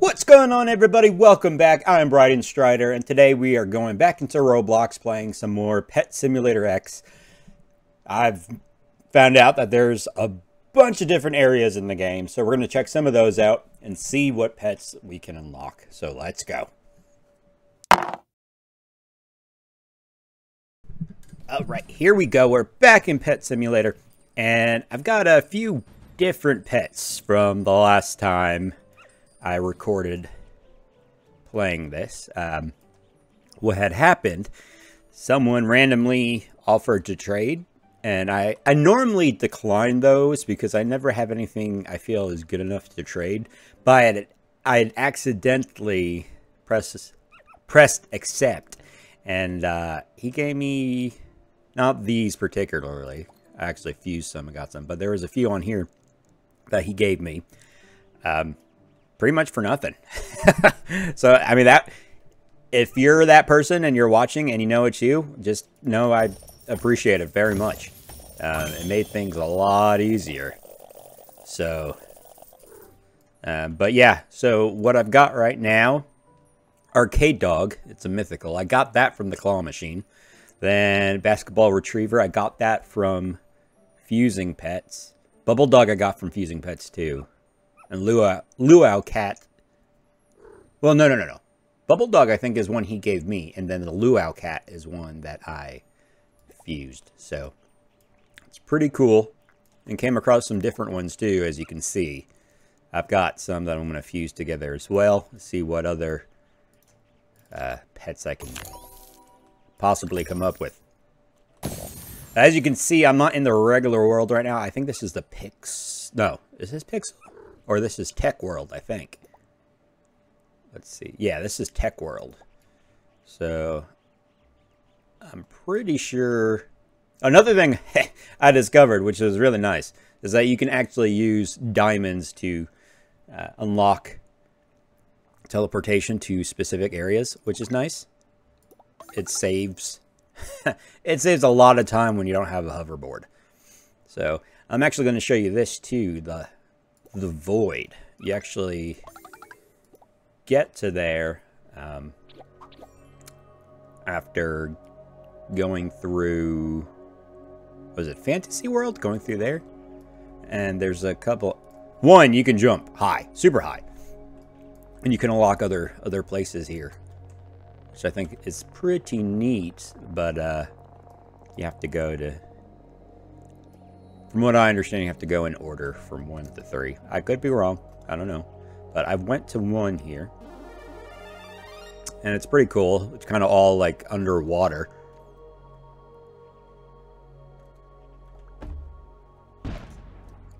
What's going on everybody? Welcome back. I'm Bryden Stryder and today we are going back into Roblox playing some more Pet Simulator X. I've found out that there's a bunch of different areas in the game, so we're going to check some of those out and see what pets we can unlock. So let's go. Alright, here we go. We're back in Pet Simulator and I've got a few different pets from the last time I recorded playing this. Um, what had happened, someone randomly offered to trade, and I, I normally decline those because I never have anything I feel is good enough to trade, but I had, accidentally pressed, pressed accept, and uh, he gave me, not these particularly, I actually fused some and got some, but there was a few on here that he gave me. Um, pretty much for nothing. so, I mean, that if you're that person and you're watching and you know it's you, just know I appreciate it very much. Uh, it made things a lot easier. So, uh, but yeah, so what I've got right now, Arcade Dog, it's a mythical. I got that from the claw machine. Then Basketball Retriever, I got that from Fusing Pets. Bubble Dog I got from Fusing Pets too. And Luau, Luau Cat. Well, no, no, no, no. Bubble Dog, I think, is one he gave me. And then the Luau Cat is one that I fused. So, it's pretty cool. And came across some different ones, too, as you can see. I've got some that I'm going to fuse together as well. See what other uh, pets I can possibly come up with. As you can see, I'm not in the regular world right now. I think this is the Pix... No, is this Pixel? Or this is Tech World, I think. Let's see. Yeah, this is Tech World. So, I'm pretty sure... Another thing I discovered, which is really nice, is that you can actually use diamonds to uh, unlock teleportation to specific areas, which is nice. It saves... it saves a lot of time when you don't have a hoverboard. So, I'm actually going to show you this too, the the void. You actually get to there um, after going through, was it Fantasy World? Going through there? And there's a couple, one, you can jump high, super high. And you can unlock other, other places here. Which I think is pretty neat, but uh, you have to go to from what I understand, you have to go in order from 1 to 3. I could be wrong. I don't know. But I went to 1 here. And it's pretty cool. It's kind of all like underwater.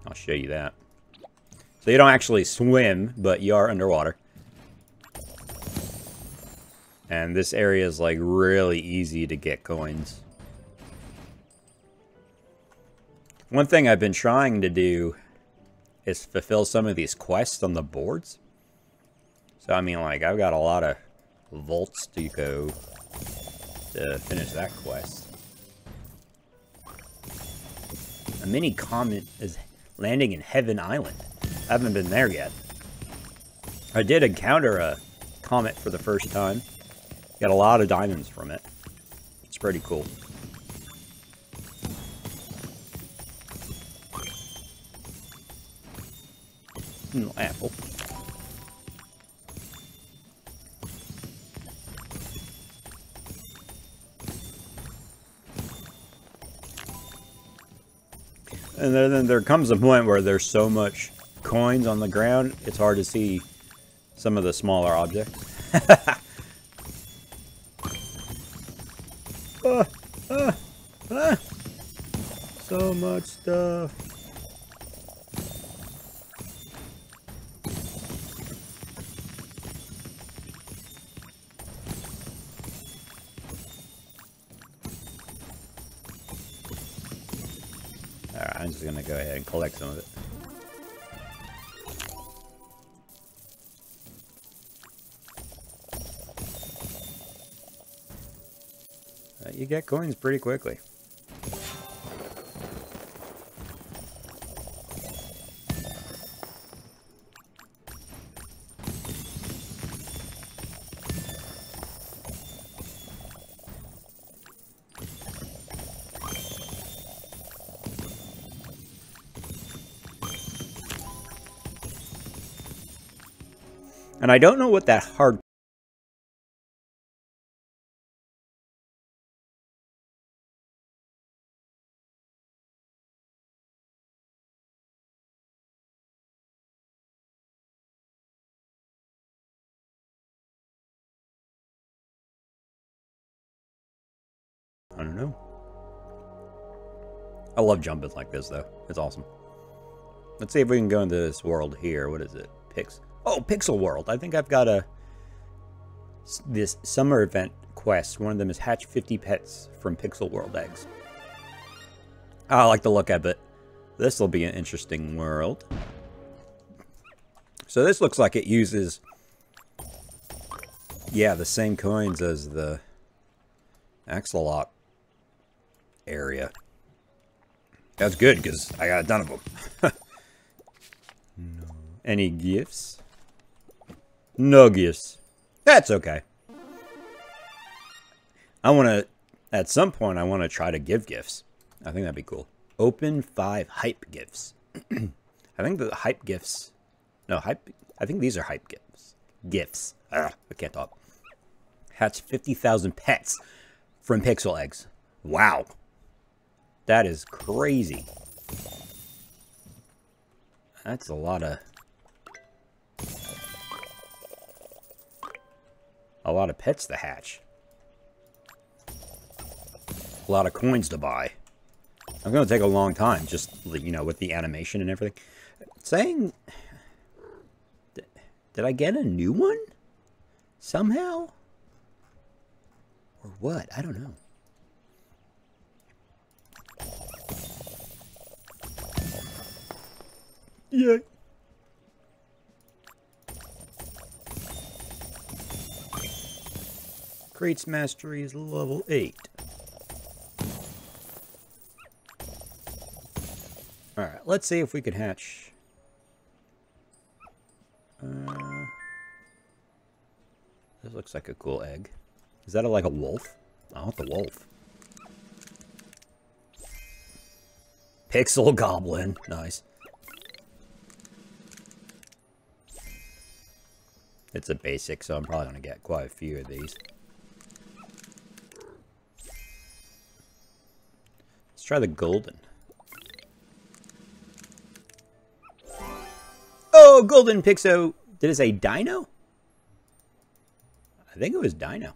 I'll show you that. So you don't actually swim, but you are underwater. And this area is like really easy to get coins. One thing I've been trying to do is fulfill some of these quests on the boards. So, I mean, like, I've got a lot of volts to go to finish that quest. A mini comet is landing in Heaven Island. I haven't been there yet. I did encounter a comet for the first time. Got a lot of diamonds from it. It's pretty cool. No apple. And then, then there comes a point where there's so much coins on the ground, it's hard to see some of the smaller objects. ah, ah, ah. So much stuff. I'm just gonna go ahead and collect some of it. Uh, you get coins pretty quickly. And I don't know what that hard I don't know. I love jumping like this, though. It's awesome. Let's see if we can go into this world here. What is it? Pix. Oh, Pixel World. I think I've got a this summer event quest. One of them is hatch 50 pets from Pixel World eggs. I like the look of it. This will be an interesting world. So this looks like it uses, yeah, the same coins as the Axolotl area. That's good, because I got a ton of them. no. Any gifts? Gifts. That's okay. I want to, at some point, I want to try to give gifts. I think that'd be cool. Open five hype gifts. I think the hype gifts, no, hype, I think these are hype gifts. Gifts. Ugh, I can't talk. Hatch 50,000 pets from pixel eggs. Wow. That is crazy. That's a lot of... A lot of pets to hatch. A lot of coins to buy. I'm going to take a long time, just, you know, with the animation and everything. Saying... Did I get a new one? Somehow? Or what? I don't know. Yay. Crates Mastery is level 8. Alright, let's see if we can hatch. Uh, this looks like a cool egg. Is that a, like a wolf? I want the wolf. Pixel Goblin. Nice. It's a basic, so I'm probably going to get quite a few of these. Try the golden. Oh, golden pixo. Did it say dino? I think it was dino.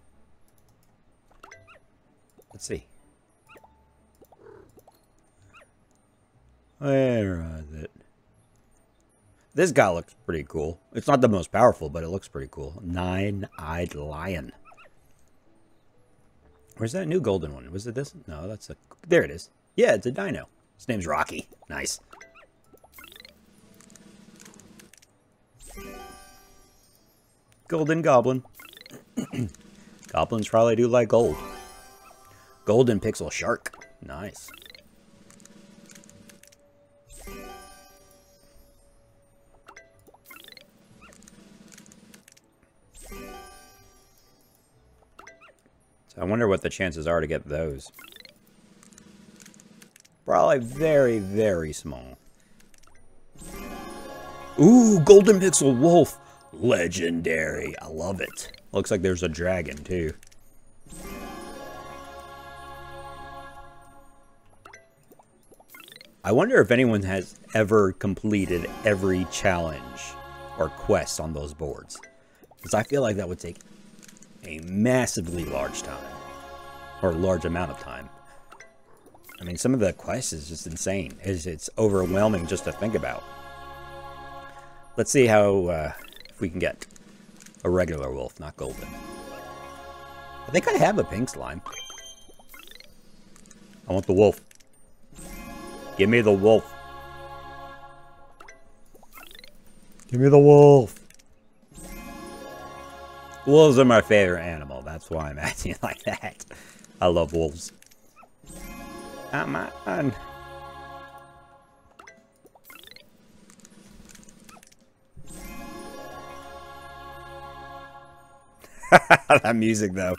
Let's see. Where is it? This guy looks pretty cool. It's not the most powerful, but it looks pretty cool. Nine-eyed lion. Where's that new golden one? Was it this? No, that's a... There it is. Yeah, it's a dino. His name's Rocky. Nice. Golden Goblin. Goblins probably do like gold. Golden Pixel Shark. Nice. So I wonder what the chances are to get those. Probably very, very small. Ooh, Golden Pixel Wolf. Legendary. I love it. Looks like there's a dragon, too. I wonder if anyone has ever completed every challenge or quest on those boards. Because I feel like that would take a massively large time. Or large amount of time. I mean, some of the quests is just insane. It's, it's overwhelming just to think about. Let's see how, uh, if we can get a regular wolf, not golden. I think I have a pink slime. I want the wolf. Give me the wolf. Give me the wolf. Wolves are my favorite animal. That's why I'm acting like that. I love wolves. Come that music, though.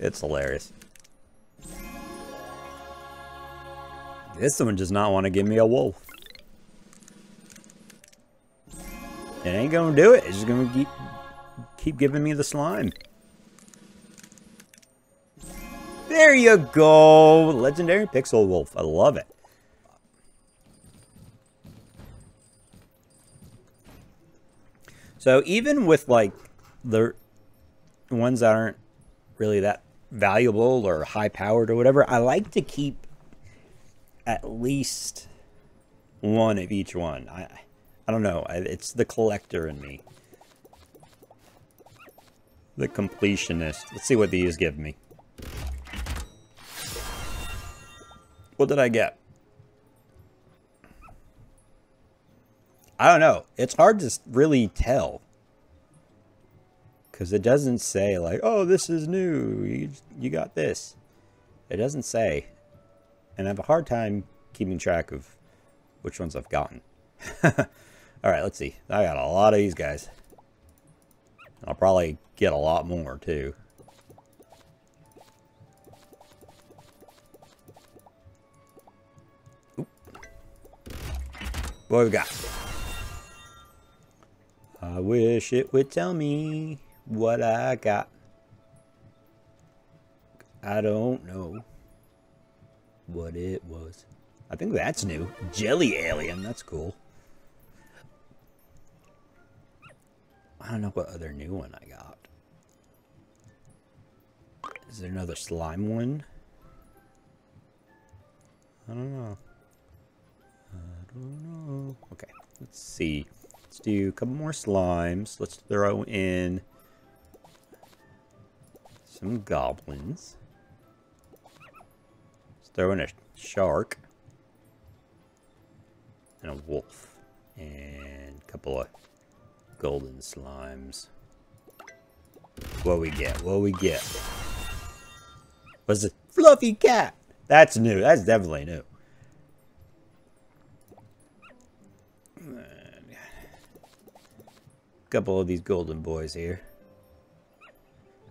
It's hilarious. This one does not want to give me a wolf. It ain't gonna do it. It's just gonna keep keep giving me the slime. There you go! Legendary Pixel Wolf. I love it. So even with like the ones that aren't really that valuable or high powered or whatever, I like to keep at least one of each one. I I don't know. It's the collector in me. The completionist. Let's see what these give me. What did I get? I don't know. It's hard to really tell. Because it doesn't say, like, oh, this is new. You, you got this. It doesn't say. And I have a hard time keeping track of which ones I've gotten. Alright, let's see. I got a lot of these guys. I'll probably get a lot more, too. What we got? I wish it would tell me what I got. I don't know what it was. I think that's new. Jelly Alien, that's cool. I don't know what other new one I got. Is there another slime one? I don't know. I don't know. Let's see. Let's do a couple more slimes. Let's throw in some goblins. Let's throw in a shark. And a wolf. And a couple of golden slimes. What we get? What we get? Was it fluffy cat? That's new. That's definitely new. Couple of these golden boys here.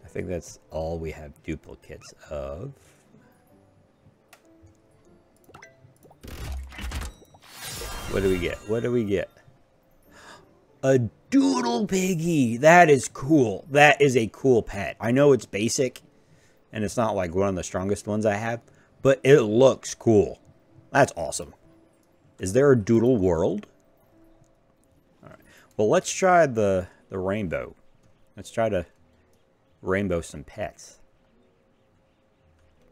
I think that's all we have duplicates of. What do we get? What do we get? A doodle piggy. That is cool. That is a cool pet. I know it's basic, and it's not like one of the strongest ones I have, but it looks cool. That's awesome. Is there a doodle world? Well, let's try the, the rainbow. Let's try to rainbow some pets.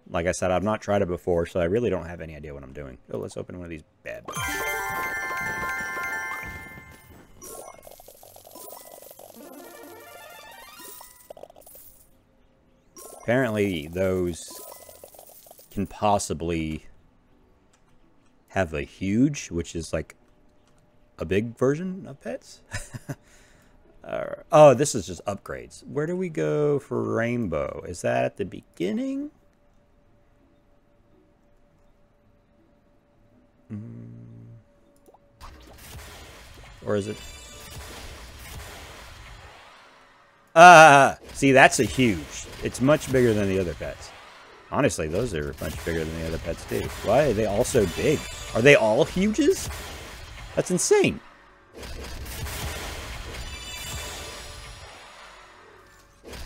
Like I said, I've not tried it before, so I really don't have any idea what I'm doing. Oh, let's open one of these bad boys. Apparently, those can possibly have a huge, which is like a big version of pets. uh, oh, this is just upgrades. Where do we go for rainbow? Is that at the beginning? Mm. Or is it? Ah, see, that's a huge. It's much bigger than the other pets. Honestly, those are much bigger than the other pets too. Why are they all so big? Are they all huges? That's insane.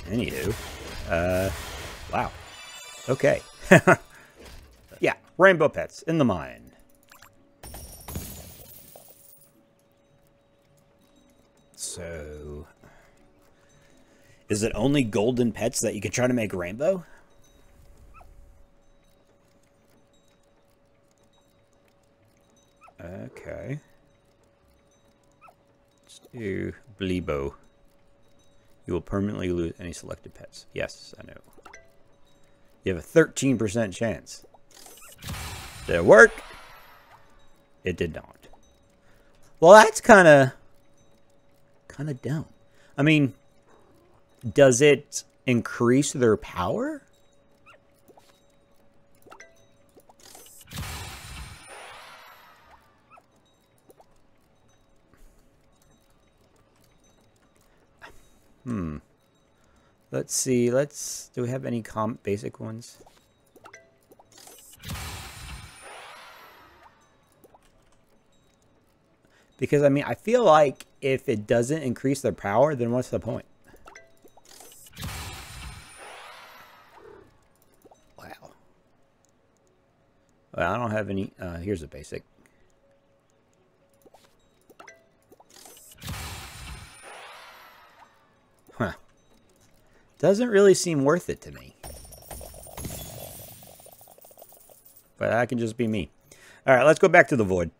Anywho, uh, wow. Okay. yeah, rainbow pets in the mine. So, is it only golden pets that you can try to make rainbow? Okay to Blebo. You will permanently lose any selected pets. Yes, I know. You have a 13% chance. Did it work? It did not. Well, that's kind of... kind of dumb. I mean, does it increase their power? Hmm. Let's see. Let's. Do we have any comp basic ones? Because, I mean, I feel like if it doesn't increase their power, then what's the point? Wow. Well, I don't have any... Uh, here's a basic. Doesn't really seem worth it to me. But that can just be me. Alright, let's go back to the void.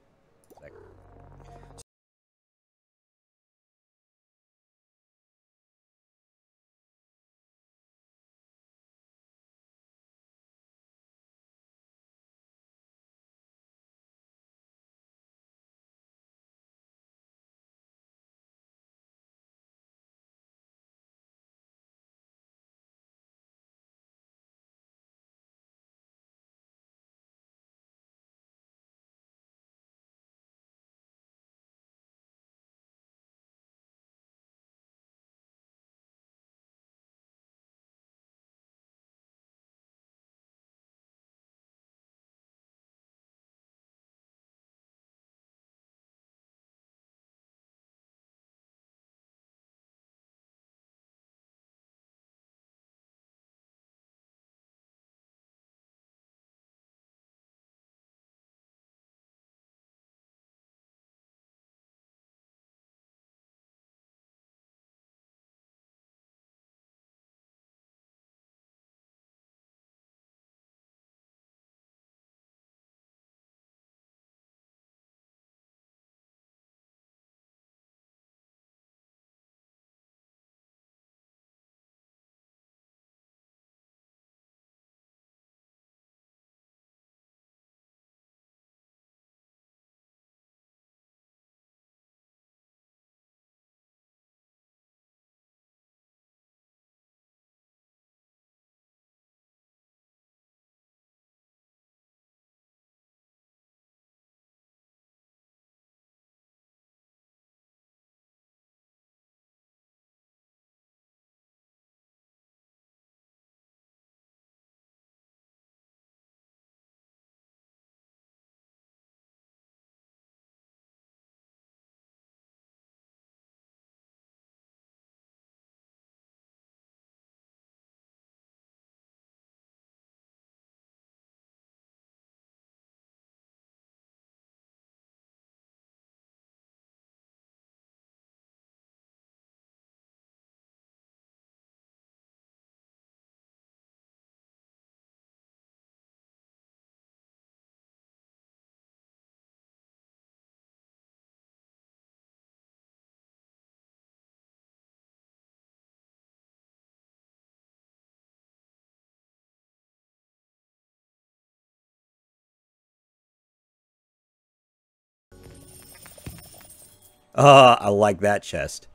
Ah, I like that chest.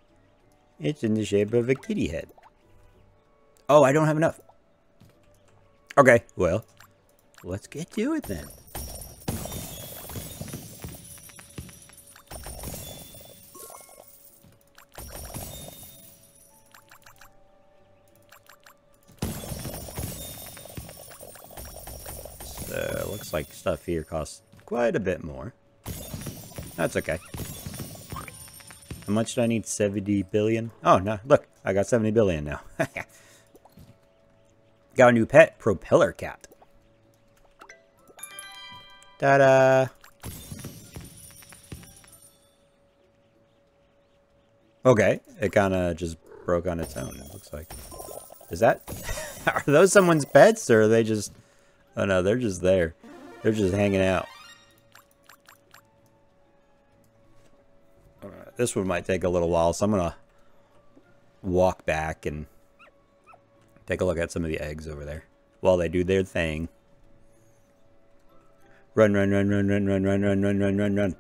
It's in the shape of a kitty head. Oh, I don't have enough. Okay, well, let's get to it then. So, looks like stuff here costs quite a bit more. That's okay. How much do I need? 70 billion? Oh, no. Look, I got 70 billion now. got a new pet, Propeller Cat. Ta-da! Okay, it kind of just broke on its own, it looks like. Is that... are those someone's pets, or are they just... Oh no, they're just there. They're just hanging out. This one might take a little while, so I'm going to walk back and take a look at some of the eggs over there while they do their thing. Run, run, run, run, run, run, run, run, run, run, run, run.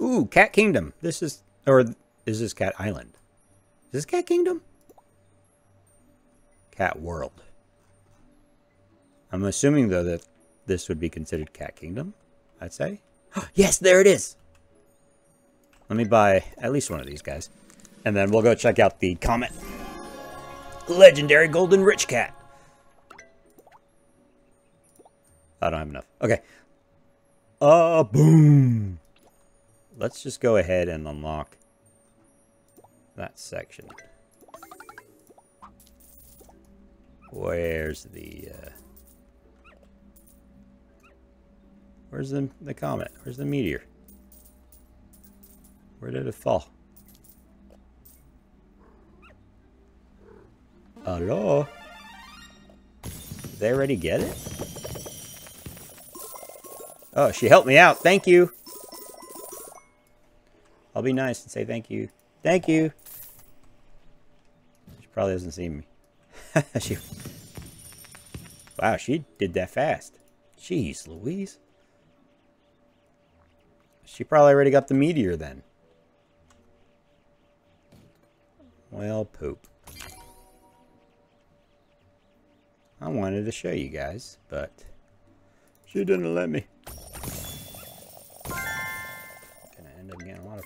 Ooh, Cat Kingdom. This is, or is this Cat Island? Is this Cat Kingdom? Cat World. I'm assuming, though, that this would be considered Cat Kingdom, I'd say. yes, there it is! Let me buy at least one of these guys. And then we'll go check out the Comet. Legendary Golden Rich Cat. I don't have enough. Okay. Uh, boom. Let's just go ahead and unlock that section. Where's the, uh... Where's the, the comet? Where's the meteor? Where did it fall? Hello? Did they already get it? Oh, she helped me out. Thank you. I'll be nice and say thank you. Thank you. She probably doesn't see me. she... Wow, she did that fast. Jeez, Louise. She probably already got the meteor then. Well, poop. I wanted to show you guys, but she didn't let me.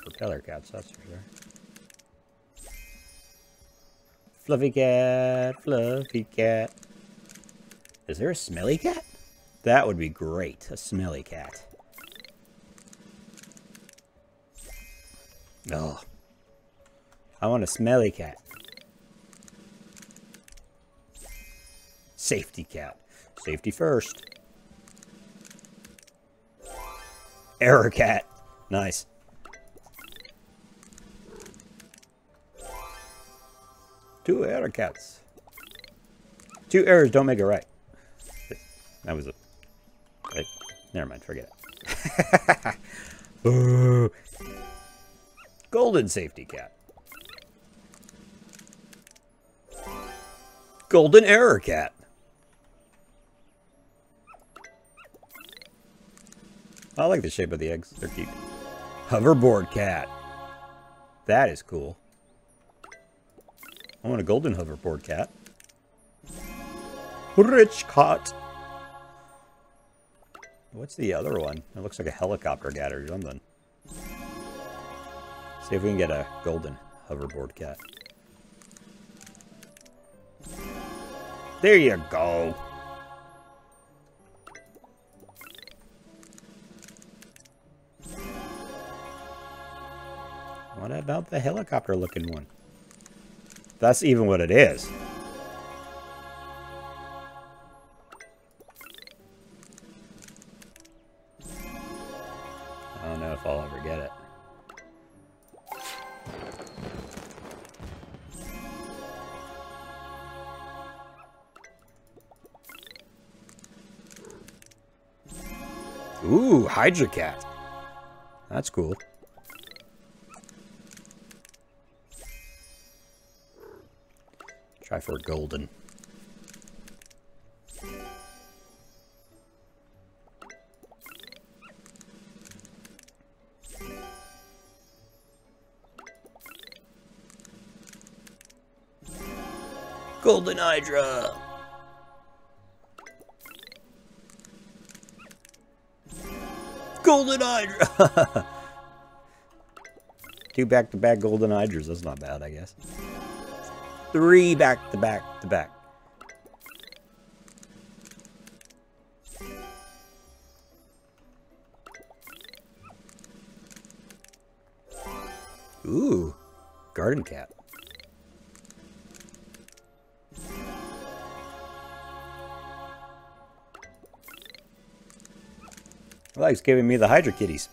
Propeller cats, that's for sure. Fluffy cat, fluffy cat. Is there a smelly cat? That would be great, a smelly cat. Oh. I want a smelly cat. Safety cat. Safety first. Error cat. Nice. Two error cats. Two errors don't make it right. That was a... Never mind, forget it. Golden safety cat. Golden error cat. I like the shape of the eggs. They're cute. Hoverboard cat. That is cool. I want a golden hoverboard cat. Rich cat. What's the other one? It looks like a helicopter cat or something. See if we can get a golden hoverboard cat. There you go. What about the helicopter looking one? That's even what it is. I don't know if I'll ever get it. Ooh, Hydra Cat. That's cool. Try for golden. Golden Hydra! Golden Hydra! Two back-to-back -back Golden Hydras, that's not bad, I guess. Three back to back to back. Ooh, garden cat. Well, giving me the Hydra kitties.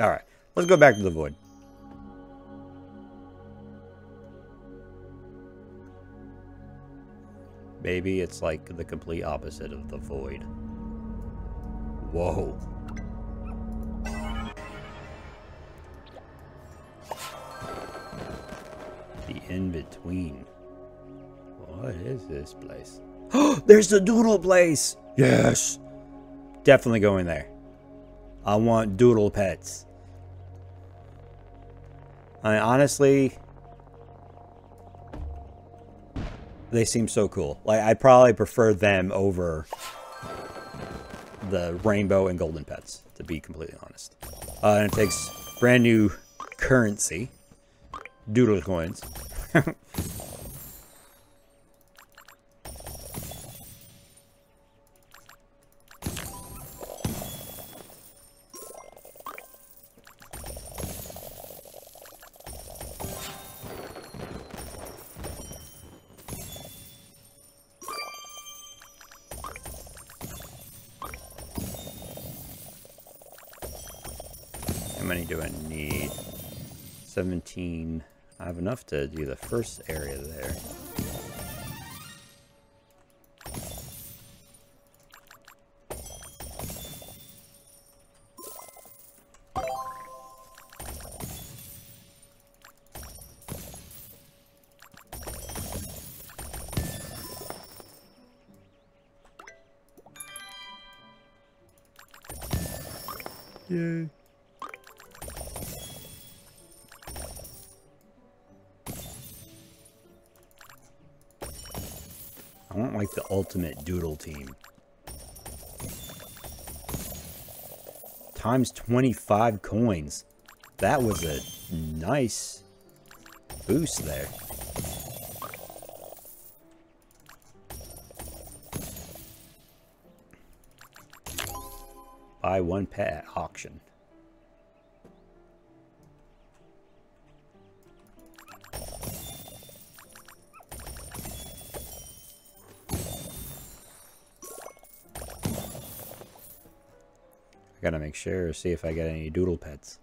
Alright, let's go back to the void. Maybe it's like the complete opposite of the void. Whoa. The in between. What is this place? Oh, there's the doodle place! Yes! Definitely going there. I want doodle pets. I honestly, they seem so cool. Like I probably prefer them over the rainbow and golden pets, to be completely honest. Uh, and it takes brand new currency, doodle coins. 17. I have enough to do the first area there. Yay. Like the ultimate doodle team. Times 25 coins. That was a nice boost there. Buy one pet at auction. I gotta make sure, see if I get any doodle pets.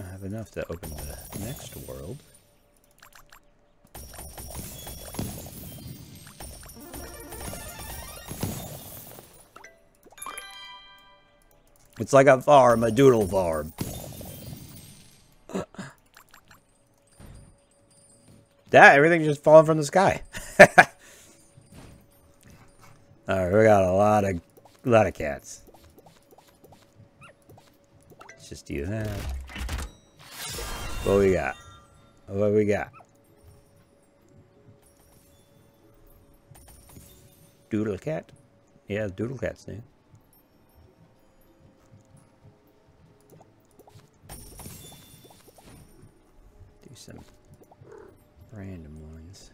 I have enough to open the next world. It's like a farm, a doodle farm. That, everything just falling from the sky. Alright, we got a lot of a lot of cats. Let's just do that. What we got? What we got? Doodle cat? Yeah, doodle cats, dude. Random ones.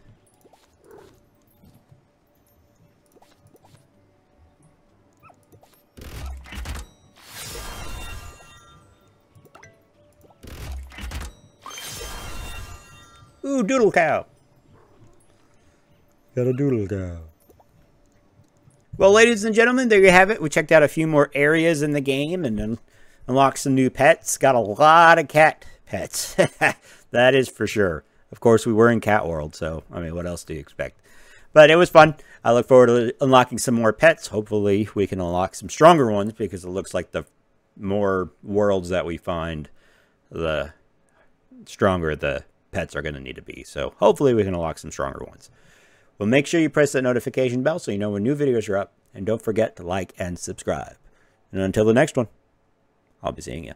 Ooh, doodle cow. Got a doodle cow. Well, ladies and gentlemen, there you have it. We checked out a few more areas in the game and then unlocked some new pets. Got a lot of cat pets. that is for sure. Of course, we were in Cat World, so, I mean, what else do you expect? But it was fun. I look forward to unlocking some more pets. Hopefully, we can unlock some stronger ones because it looks like the more worlds that we find, the stronger the pets are going to need to be. So hopefully we can unlock some stronger ones. Well, make sure you press that notification bell so you know when new videos are up. And don't forget to like and subscribe. And until the next one, I'll be seeing you.